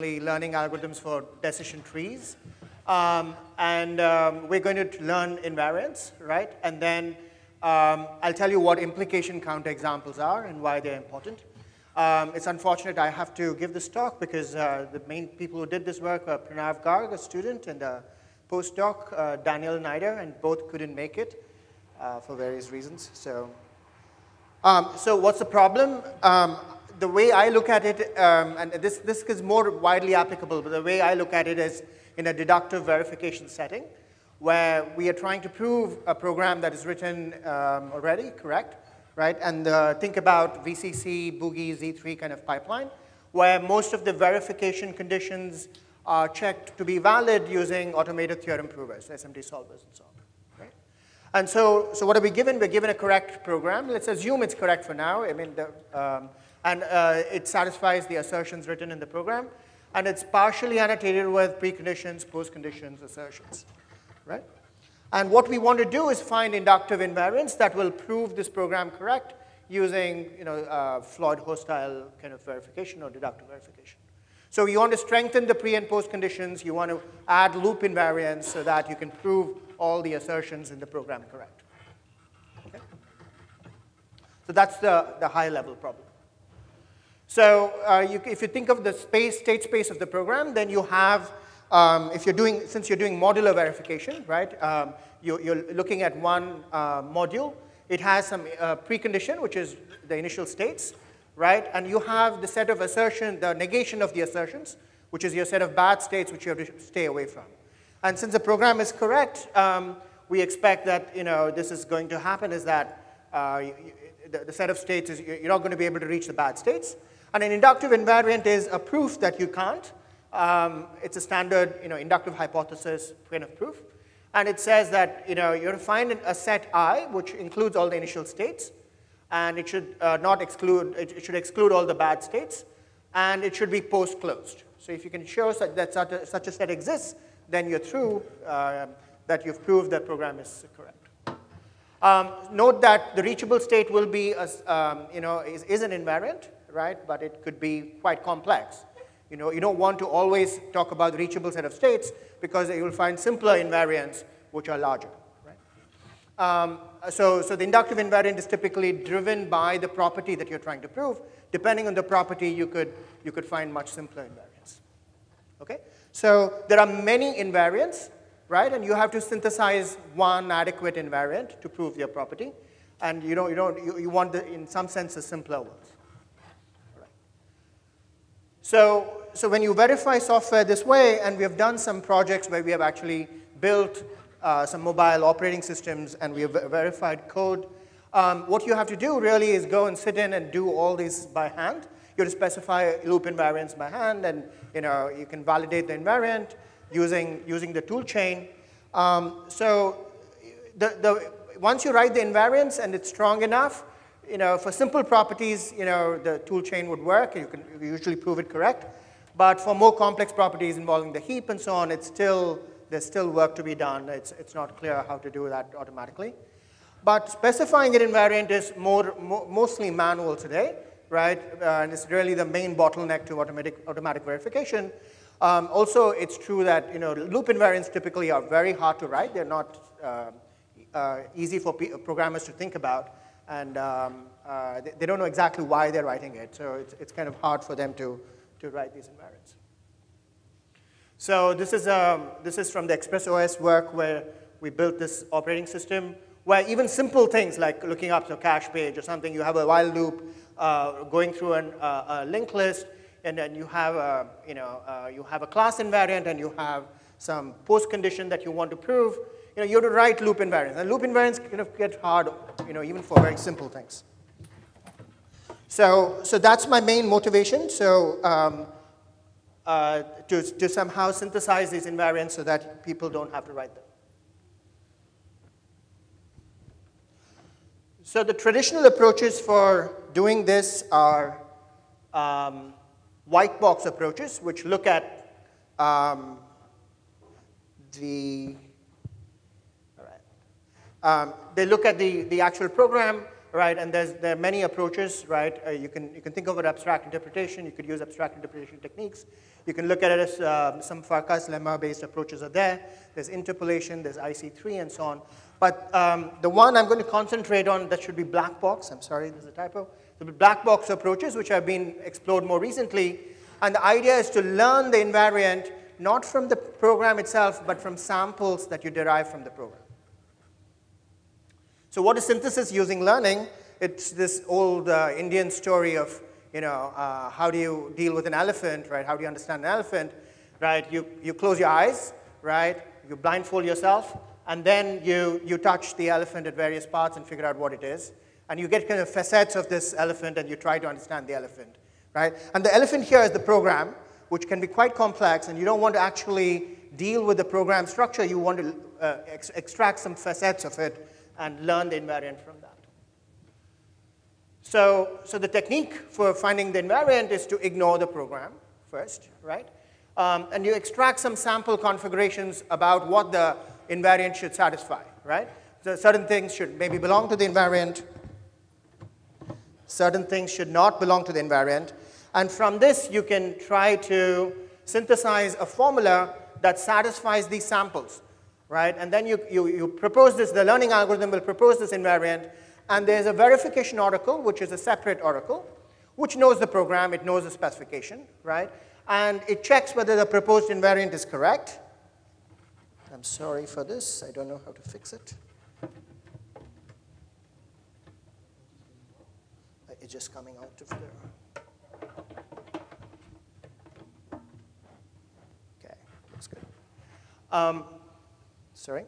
learning algorithms for decision trees. Um, and um, we're going to learn invariants, right? And then um, I'll tell you what implication counterexamples are and why they're important. Um, it's unfortunate I have to give this talk because uh, the main people who did this work are Pranav Garg, a student, and a postdoc, uh, Daniel Neider, and both couldn't make it uh, for various reasons. So, um, so what's the problem? The way I look at it, um, and this, this is more widely applicable, but the way I look at it is in a deductive verification setting where we are trying to prove a program that is written um, already, correct? Right? And uh, think about VCC, Boogie, Z3 kind of pipeline, where most of the verification conditions are checked to be valid using automated theorem provers, SMT solvers and so on. Right? And so, so what are we given? We're given a correct program. Let's assume it's correct for now. I mean, the, um, and uh, it satisfies the assertions written in the program. And it's partially annotated with preconditions, postconditions, assertions, right? And what we want to do is find inductive invariants that will prove this program correct using you know, uh, Floyd-Hoare style kind of verification or deductive verification. So you want to strengthen the pre and post conditions. You want to add loop invariants so that you can prove all the assertions in the program correct. Okay? So that's the, the high level problem. So uh, you, if you think of the space, state space of the program, then you have, um, if you're doing, since you're doing modular verification, right, um, you, are looking at one uh, module. It has some uh, precondition, which is the initial states, right? And you have the set of assertion, the negation of the assertions, which is your set of bad states which you have to stay away from. And since the program is correct, um, we expect that you know, this is going to happen is that uh, you, the, the, set of states is you're not going to be able to reach the bad states. And an inductive invariant is a proof that you can't. Um, it's a standard you know, inductive hypothesis kind of proof. And it says that you know, you're to find a set I, which includes all the initial states, and it should uh, not exclude, it should exclude all the bad states, and it should be post-closed. So if you can show such, that such a, such a, set exists, then you're through, uh, that you've proved that program is correct. Um, note that the reachable state will be, a, um, you know, is, is an invariant right? But it could be quite complex. You know, you don't want to always talk about reachable set of states because you'll find simpler invariants which are larger, right? Um, so, so the inductive invariant is typically driven by the property that you're trying to prove. Depending on the property, you could, you could find much simpler invariants. Okay? So there are many invariants, right? And you have to synthesize one adequate invariant to prove your property. And you, don't, you, don't, you, you want, the, in some sense, a simpler ones. So, so when you verify software this way, and we have done some projects where we have actually built uh, some mobile operating systems and we have verified code, um, what you have to do really is go and sit in and do all these by hand. You have to specify loop invariants by hand, and you know you can validate the invariant using using the tool chain. Um, so the, the, once you write the invariants and it's strong enough, you know, for simple properties, you know, the tool chain would work. You can usually prove it correct. But for more complex properties involving the heap and so on, it's still, there's still work to be done. It's, it's not clear how to do that automatically. But specifying an invariant is more, mostly manual today, right? Uh, and it's really the main bottleneck to automatic, automatic verification. Um, also, it's true that you know, loop invariants typically are very hard to write. They're not uh, uh, easy for programmers to think about and um, uh, they, they, don't know exactly why they're writing it. So it's, it's kind of hard for them to, to write these invariants. So this is, um, this is from the ExpressOS work where we built this operating system where even simple things like looking up a cache page or something, you have a while loop uh, going through an, uh, a linked list, and then you have a, you know, uh, you have a class invariant and you have some post condition that you want to prove, you know, you have to write loop invariants. And loop invariants kind of get hard, you know, even for very simple things. So, so that's my main motivation. So um, uh, to, to somehow synthesize these invariants so that people don't have to write them. So the traditional approaches for doing this are um, white box approaches, which look at um, the um, they look at the, the actual program, right? And there's, there are many approaches, right? Uh, you, can, you can think of it abstract interpretation. You could use abstract interpretation techniques. You can look at it as uh, some Farkas lemma-based approaches are there. There's interpolation, there's IC3, and so on. But um, the one I'm going to concentrate on that should be black box. I'm sorry, there's a typo. The black box approaches, which have been explored more recently. And the idea is to learn the invariant not from the program itself, but from samples that you derive from the program. So what is synthesis using learning? It's this old uh, Indian story of, you know, uh, how do you deal with an elephant, right? How do you understand an elephant, right? You, you close your eyes, right? You blindfold yourself, and then you, you touch the elephant at various parts and figure out what it is. And you get kind of facets of this elephant, and you try to understand the elephant, right? And the elephant here is the program, which can be quite complex, and you don't want to actually deal with the program structure. You want to uh, ex extract some facets of it and learn the invariant from that. So, so the technique for finding the invariant is to ignore the program first, right? Um, and you extract some sample configurations about what the invariant should satisfy, right? So certain things should maybe belong to the invariant, certain things should not belong to the invariant, and from this you can try to synthesize a formula that satisfies these samples right? And then you, you, you propose this, the learning algorithm will propose this invariant, and there's a verification oracle, which is a separate oracle, which knows the program, it knows the specification, right? And it checks whether the proposed invariant is correct. I'm sorry for this, I don't know how to fix it. It's just coming out of there. Okay, that's good. Um, Sorry?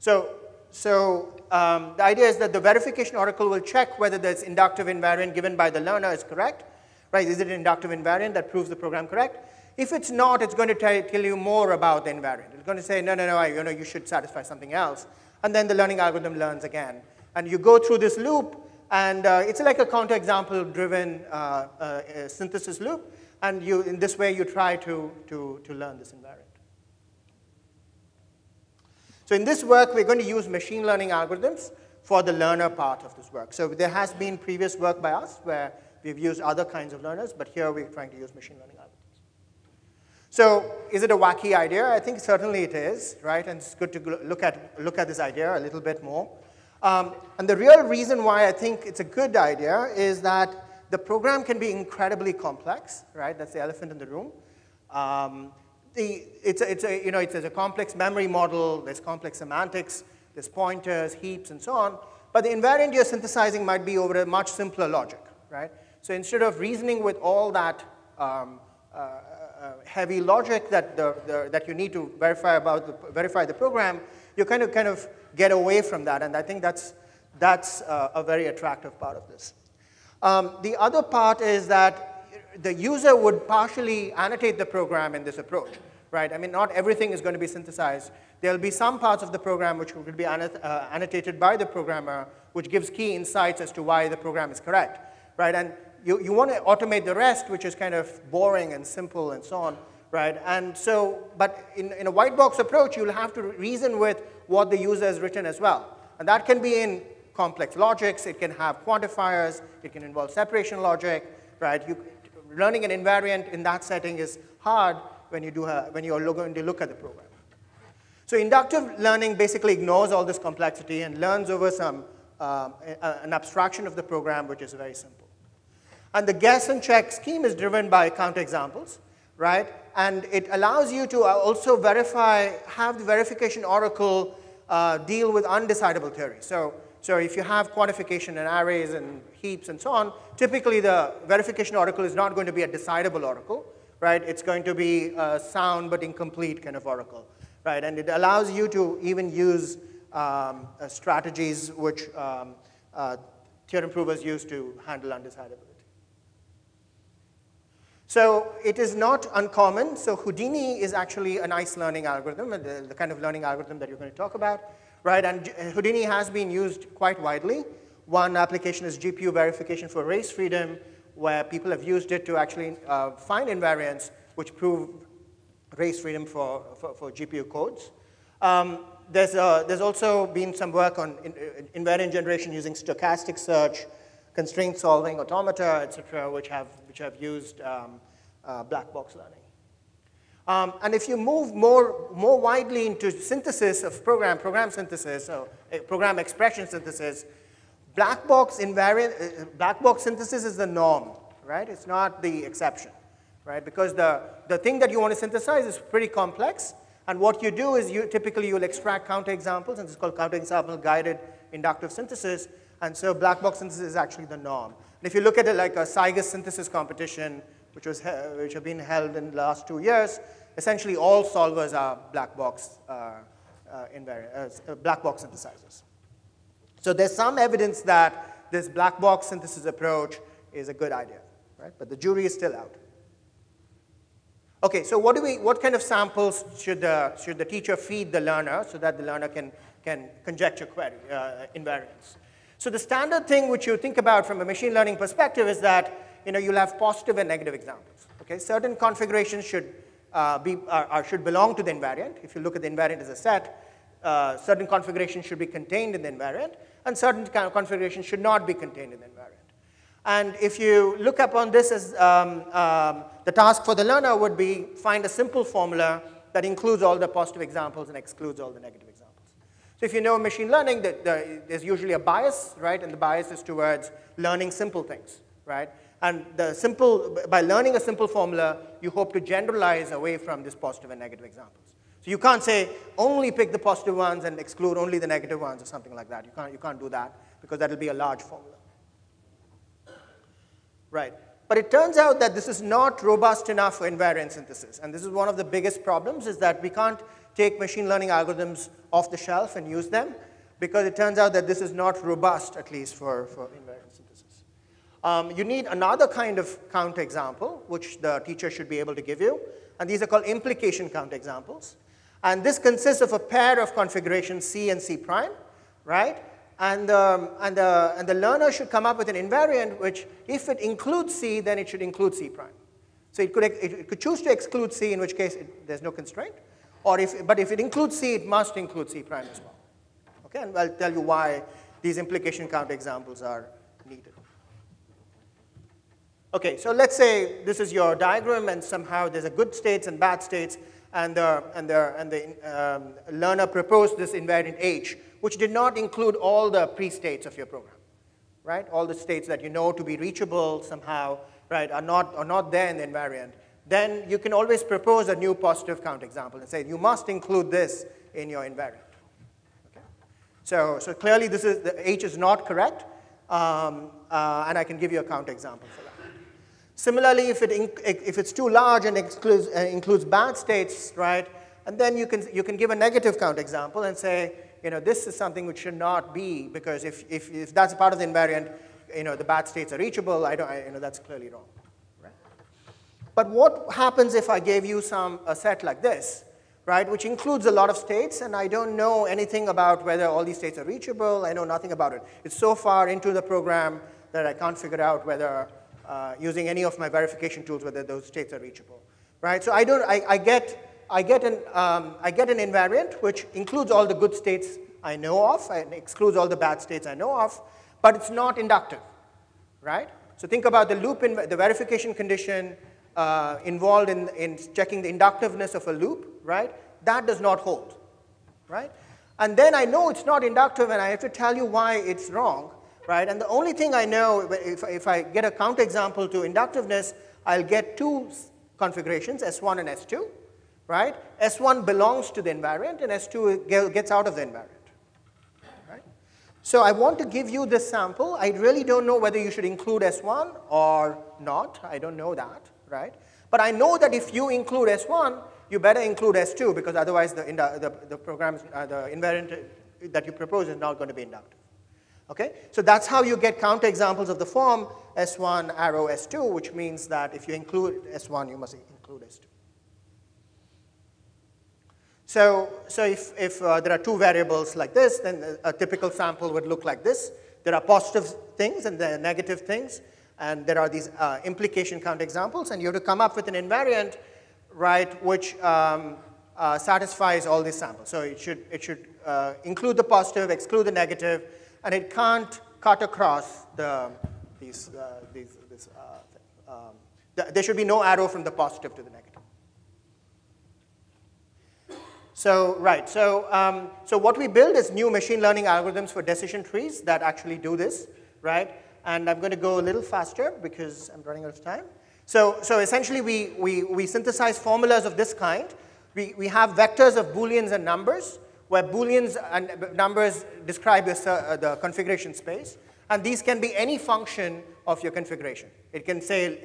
So, so um, the idea is that the verification oracle will check whether this inductive invariant given by the learner is correct. Right? Is it an inductive invariant that proves the program correct? If it's not, it's going to tell you more about the invariant. It's going to say, no, no, no, you know, you should satisfy something else. And then the learning algorithm learns again. And you go through this loop, and uh, it's like a counterexample-driven uh, uh, synthesis loop. And you, in this way, you try to, to, to learn this invariant. So in this work, we're going to use machine learning algorithms for the learner part of this work. So there has been previous work by us where we've used other kinds of learners, but here we're trying to use machine learning algorithms. So is it a wacky idea? I think certainly it is, right? And it's good to look at, look at this idea a little bit more. Um, and the real reason why I think it's a good idea is that the program can be incredibly complex, right? That's the elephant in the room. Um, the, it's, a, it's, a, you know, it's a complex memory model, there's complex semantics, there's pointers, heaps, and so on. But the invariant you're synthesizing might be over a much simpler logic, right? So instead of reasoning with all that um, uh, uh, heavy logic that, the, the, that you need to verify, about the, verify the program, you kind of, kind of get away from that. And I think that's, that's uh, a very attractive part of this. Um, the other part is that the user would partially annotate the program in this approach, right? I mean, not everything is going to be synthesized. There'll be some parts of the program which will be uh, annotated by the programmer, which gives key insights as to why the program is correct, right? And you, you want to automate the rest, which is kind of boring and simple and so on, right? And so, but in, in a white box approach, you'll have to reason with what the user has written as well. And that can be in complex logics, it can have quantifiers, it can involve separation logic, right? You, learning an invariant in that setting is hard when, you do a, when you're going to look at the program. So inductive learning basically ignores all this complexity and learns over some, um, a, an abstraction of the program, which is very simple. And the guess and check scheme is driven by counterexamples, right? And it allows you to also verify, have the verification oracle uh, deal with undecidable theories. So so if you have quantification and arrays and heaps and so on, typically the verification oracle is not going to be a decidable oracle, right? It's going to be a sound but incomplete kind of oracle, right? And it allows you to even use um, uh, strategies which um, uh, theorem provers use to handle undecidability. So it is not uncommon. So Houdini is actually a nice learning algorithm, the, the kind of learning algorithm that you're going to talk about right? And Houdini has been used quite widely. One application is GPU verification for race freedom, where people have used it to actually uh, find invariants which prove race freedom for, for, for GPU codes. Um, there's, uh, there's also been some work on in invariant generation using stochastic search, constraint solving, automata, et cetera, which have, which have used um, uh, black box learning. Um, and if you move more, more widely into synthesis of program, program synthesis, or uh, program expression synthesis, black box invariant, uh, black box synthesis is the norm, right? It's not the exception, right? Because the, the thing that you want to synthesize is pretty complex, and what you do is you typically you'll extract counterexamples, and it's called counterexample guided inductive synthesis. And so black box synthesis is actually the norm. And if you look at it like a SyGuS synthesis competition, which, was, which have been held in the last two years, essentially all solvers are black box, uh, uh, uh, black box synthesizers. So there's some evidence that this black box synthesis approach is a good idea, right? But the jury is still out. Okay, so what, do we, what kind of samples should the, should the teacher feed the learner so that the learner can, can conjecture query, uh, invariance? So the standard thing which you think about from a machine learning perspective is that you know, you'll have positive and negative examples. Okay? Certain configurations should, uh, be, are, should belong to the invariant. If you look at the invariant as a set, uh, certain configurations should be contained in the invariant, and certain configurations should not be contained in the invariant. And if you look upon this as um, um, the task for the learner would be find a simple formula that includes all the positive examples and excludes all the negative examples. So if you know machine learning, that the, there's usually a bias, right? And the bias is towards learning simple things, right? And the simple, by learning a simple formula, you hope to generalize away from these positive and negative examples. So you can't say only pick the positive ones and exclude only the negative ones or something like that. You can't, you can't do that because that'll be a large formula. Right. But it turns out that this is not robust enough for invariant synthesis. And this is one of the biggest problems is that we can't take machine learning algorithms off the shelf and use them because it turns out that this is not robust, at least for, for invariant. Um, you need another kind of counterexample, which the teacher should be able to give you. And these are called implication counterexamples. And this consists of a pair of configurations C and C prime, right? And, um, and, the, and the learner should come up with an invariant which, if it includes C, then it should include C prime. So it could, it could choose to exclude C, in which case it, there's no constraint. Or if, but if it includes C, it must include C prime as well. Okay, and I'll tell you why these implication counterexamples are. Okay, so let's say this is your diagram, and somehow there's a good states and bad states, and the, and the, and the um, learner proposed this invariant H, which did not include all the pre-states of your program, right? All the states that you know to be reachable somehow, right, are not, are not there in the invariant. Then you can always propose a new positive counterexample and say, you must include this in your invariant. Okay? So, so clearly this is, the H is not correct, um, uh, and I can give you a counterexample for that. Similarly, if, it if it's too large and excludes, uh, includes bad states, right, and then you can, you can give a negative counterexample and say, you know, this is something which should not be, because if, if, if that's a part of the invariant, you know, the bad states are reachable, I don't, I, you know, that's clearly wrong. Right? But what happens if I gave you some, a set like this, right, which includes a lot of states, and I don't know anything about whether all these states are reachable, I know nothing about it. It's so far into the program that I can't figure out whether, uh, using any of my verification tools, whether those states are reachable, right? So I don't, I, I get I get, an, um, I get an invariant which includes all the good states I know of and excludes all the bad states I know of, but it's not inductive, right? So think about the loop, in, the verification condition uh, involved in, in checking the inductiveness of a loop, right? That does not hold, right? And then I know it's not inductive and I have to tell you why it's wrong, right? And the only thing I know, if, if I get a counterexample to inductiveness, I'll get two configurations, S1 and S2, right? S1 belongs to the invariant and S2 gets out of the invariant. Right? So I want to give you this sample. I really don't know whether you should include S1 or not. I don't know that, right? But I know that if you include S1, you better include S2 because otherwise the, the, the program, uh, the invariant that you propose is not going to be inductive. Okay? So that's how you get counterexamples of the form S1 arrow S2, which means that if you include S1, you must include S2. So, so if, if uh, there are two variables like this, then a typical sample would look like this. There are positive things and there are negative things, and there are these uh, implication count examples, and you have to come up with an invariant, right, which, um, uh, satisfies all these samples. So it should, it should uh, include the positive, exclude the negative, and it can't cut across the, these, uh, these, this, uh, um, th there should be no arrow from the positive to the negative. So, right, so, um, so what we build is new machine learning algorithms for decision trees that actually do this, right? And I'm going to go a little faster because I'm running out of time. So, so essentially, we, we, we synthesize formulas of this kind. We, we have vectors of Booleans and numbers, where Booleans and numbers describe the, uh, the configuration space. And these can be any function of your configuration. It can say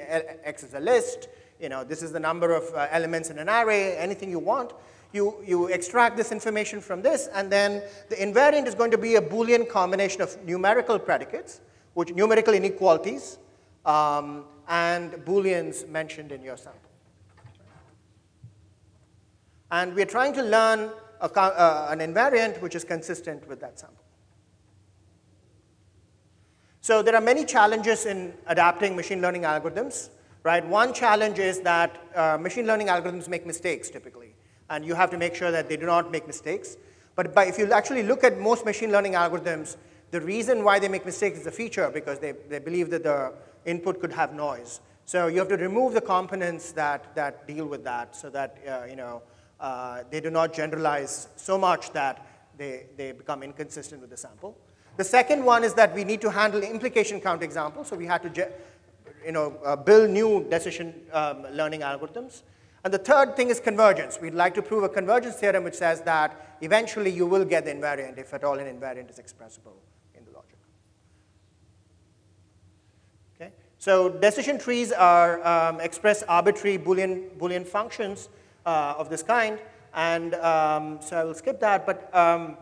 X is a list, you know, this is the number of uh, elements in an array, anything you want you, you extract this information from this, and then the invariant is going to be a Boolean combination of numerical predicates, which numerical inequalities, um, and Booleans mentioned in your sample. And we're trying to learn a, uh, an invariant which is consistent with that sample. So there are many challenges in adapting machine learning algorithms, right? One challenge is that uh, machine learning algorithms make mistakes typically and you have to make sure that they do not make mistakes. But by, if you actually look at most machine learning algorithms, the reason why they make mistakes is a feature because they, they believe that the input could have noise. So you have to remove the components that, that deal with that so that uh, you know, uh, they do not generalize so much that they, they become inconsistent with the sample. The second one is that we need to handle implication count examples. So we had to you know, uh, build new decision um, learning algorithms. And the third thing is convergence. We'd like to prove a convergence theorem which says that eventually you will get the invariant if at all an invariant is expressible in the logic. Okay? So decision trees are um, express arbitrary Boolean, Boolean functions uh, of this kind. And um, so I will skip that, but um,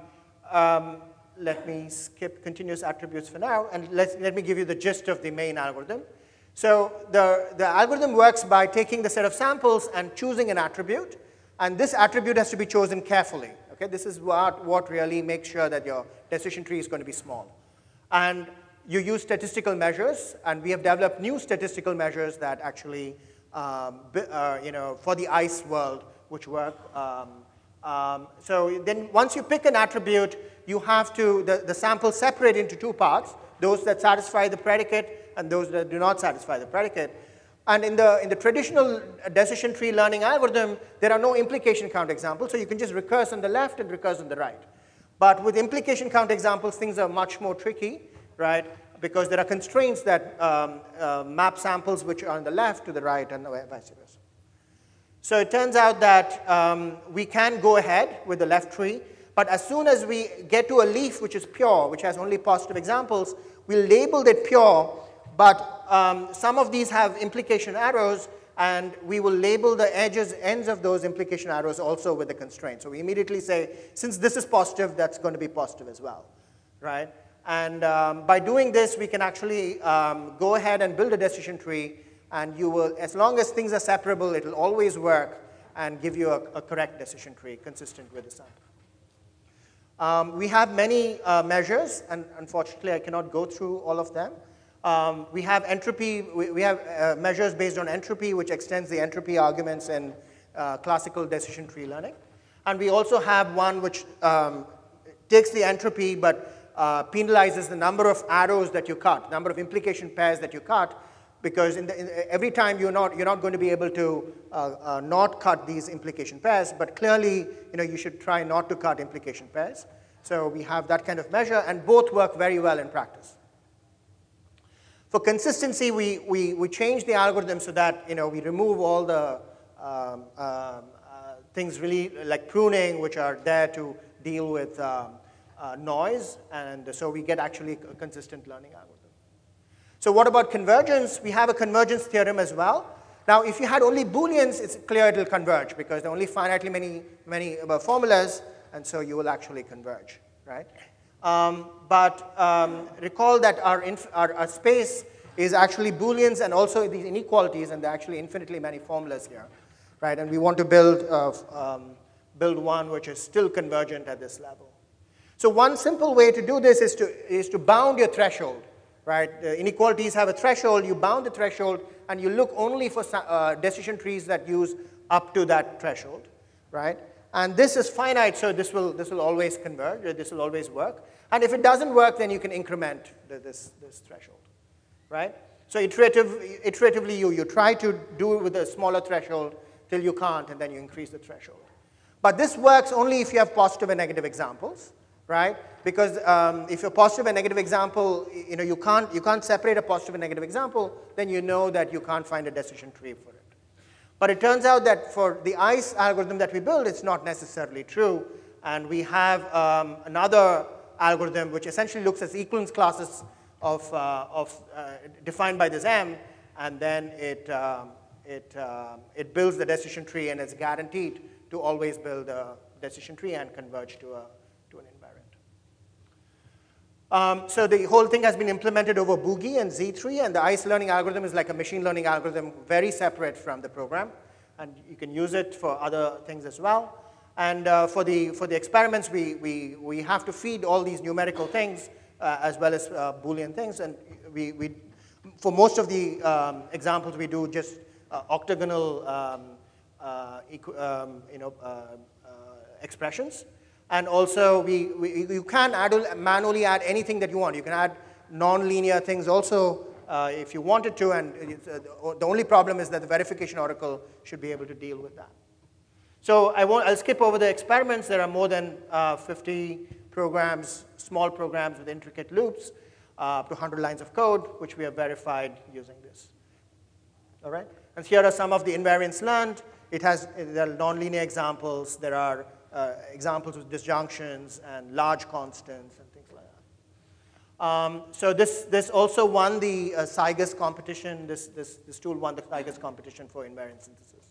um let me skip continuous attributes for now, and let let me give you the gist of the main algorithm. So the, the algorithm works by taking the set of samples and choosing an attribute, and this attribute has to be chosen carefully. Okay, this is what, what really makes sure that your decision tree is going to be small. And you use statistical measures, and we have developed new statistical measures that actually, um, uh, you know, for the ICE world, which work. Um, um, so then once you pick an attribute, you have to, the, the sample separate into two parts, those that satisfy the predicate and those that do not satisfy the predicate. And in the, in the traditional decision tree learning algorithm, there are no implication count examples, so you can just recurse on the left and recurse on the right. But with implication count examples, things are much more tricky, right? Because there are constraints that um, uh, map samples which are on the left to the right and vice versa. So it turns out that um, we can go ahead with the left tree, but as soon as we get to a leaf which is pure, which has only positive examples, we'll label it pure but um, some of these have implication arrows, and we will label the edges, ends of those implication arrows also with the constraint. So we immediately say, since this is positive, that's going to be positive as well, right? And um, by doing this, we can actually um, go ahead and build a decision tree, and you will, as long as things are separable, it will always work and give you a, a correct decision tree consistent with the sample. Um, we have many uh, measures, and unfortunately, I cannot go through all of them. Um, we have entropy, we, we have uh, measures based on entropy, which extends the entropy arguments in uh, classical decision tree learning. And we also have one which um, takes the entropy but uh, penalizes the number of arrows that you cut, number of implication pairs that you cut, because in the, in, every time you're not, you're not going to be able to uh, uh, not cut these implication pairs, but clearly you, know, you should try not to cut implication pairs. So we have that kind of measure, and both work very well in practice. For consistency, we, we, we change the algorithm so that you know, we remove all the um, um, uh, things really like pruning, which are there to deal with um, uh, noise, and so we get actually a consistent learning algorithm. So what about convergence? We have a convergence theorem as well. Now, if you had only Booleans, it's clear it will converge because there are only finitely many, many uh, formulas, and so you will actually converge, right? Um, but um, recall that our, our, our, space is actually Booleans and also these inequalities, and there are actually infinitely many formulas here, right? And we want to build, uh, um, build one which is still convergent at this level. So one simple way to do this is to, is to bound your threshold, right? The inequalities have a threshold, you bound the threshold, and you look only for uh, decision trees that use up to that threshold right? And this is finite, so this will, this will always converge, this will always work. And if it doesn't work, then you can increment the, this, this threshold, right? So iterative, iteratively, you, you try to do it with a smaller threshold till you can't, and then you increase the threshold. But this works only if you have positive and negative examples, right? Because um, if a positive and negative example, you know, you can't, you can't separate a positive and negative example, then you know that you can't find a decision tree for it. But it turns out that for the ICE algorithm that we build, it's not necessarily true. And we have um, another algorithm which essentially looks at equivalence classes of, uh, of uh, defined by this M, and then it, um, it, uh, it builds the decision tree and it's guaranteed to always build a decision tree and converge to, a. Um, so the whole thing has been implemented over Boogie and Z3, and the ICE learning algorithm is like a machine learning algorithm, very separate from the program. And you can use it for other things as well. And uh, for, the, for the experiments, we, we, we have to feed all these numerical things uh, as well as uh, Boolean things. And we, we, for most of the um, examples, we do just uh, octagonal um, uh, um, you know, uh, expressions. And also, we, we, you can add, manually add anything that you want. You can add nonlinear things also uh, if you wanted to, and uh, the only problem is that the verification oracle should be able to deal with that. So I won't, I'll skip over the experiments. There are more than uh, 50 programs, small programs with intricate loops, up to 100 lines of code, which we have verified using this. All right? And here are some of the invariants learned. It has, there are nonlinear examples. There are uh, examples with disjunctions and large constants and things like that. Um, so this, this also won the uh, competition. This, this, this tool won the SyGuS competition for invariant synthesis.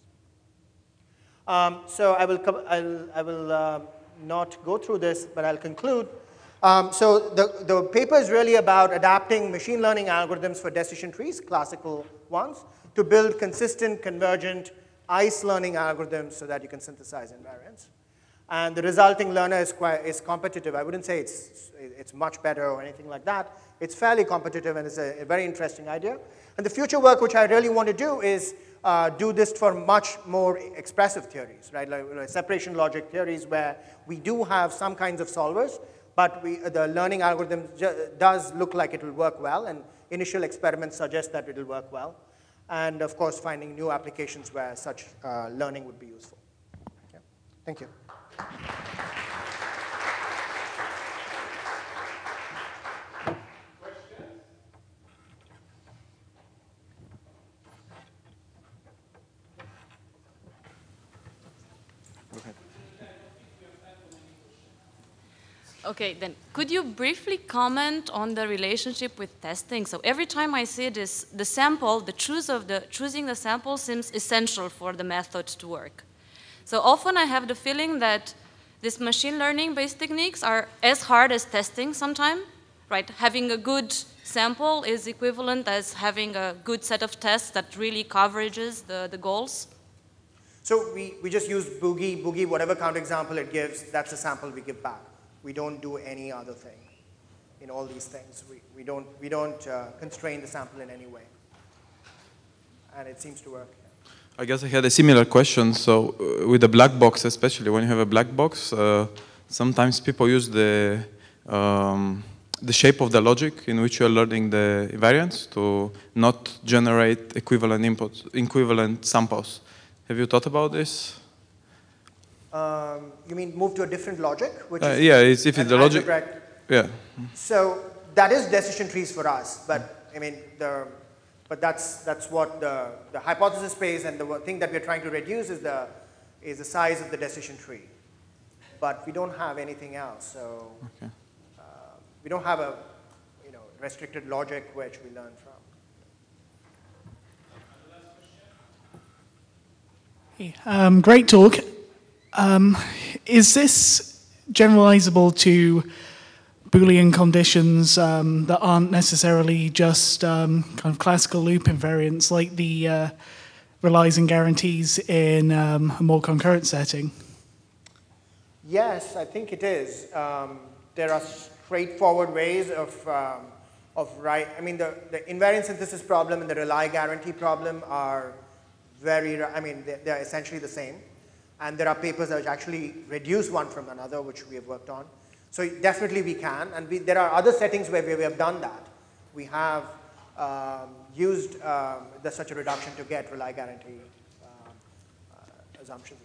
Um, so I will, I'll, I will uh, not go through this, but I'll conclude. Um, so the, the paper is really about adapting machine learning algorithms for decision trees, classical ones, to build consistent, convergent, ICE learning algorithms so that you can synthesize invariants. And the resulting learner is, quite, is competitive. I wouldn't say it's, it's much better or anything like that. It's fairly competitive and it's a, a very interesting idea. And the future work which I really want to do is uh, do this for much more expressive theories, right? Like, like, separation logic theories where we do have some kinds of solvers, but we, the learning algorithm does look like it will work well, and initial experiments suggest that it will work well and of course finding new applications where such uh, learning would be useful. Yeah. Thank you. Okay, then could you briefly comment on the relationship with testing? So every time I see this, the sample, the choose of the choosing the sample seems essential for the method to work. So often I have the feeling that these machine learning based techniques are as hard as testing sometimes, right? Having a good sample is equivalent as having a good set of tests that really coverages the, the goals. So we, we just use Boogie, Boogie, whatever counterexample it gives, that's the sample we give back. We don't do any other thing in all these things. We, we don't, we don't uh, constrain the sample in any way. And it seems to work. I guess I had a similar question. So uh, with the black box, especially when you have a black box, uh, sometimes people use the um, the shape of the logic in which you are learning the variants to not generate equivalent inputs, equivalent samples. Have you thought about this? Um, you mean move to a different logic? Which uh, yeah, it's, if it's the logic. Yeah. So that is decision trees for us, but I mean the, but that's that's what the the hypothesis space and the thing that we're trying to reduce is the is the size of the decision tree, but we don't have anything else. So okay. uh, we don't have a you know restricted logic which we learn from. Um, great talk. Um, is this generalizable to Boolean conditions um, that aren't necessarily just um, kind of classical loop invariants like the uh, relies and guarantees in um, a more concurrent setting? Yes, I think it is. Um, there are straightforward ways of, um, of right. I mean, the, the invariant synthesis problem and the rely guarantee problem are very, I mean, they're, they're essentially the same. And there are papers that actually reduce one from another, which we have worked on. So definitely we can. And we, there are other settings where we, we have done that. We have um, used um, the, such a reduction to get rely guarantee um, uh, assumptions.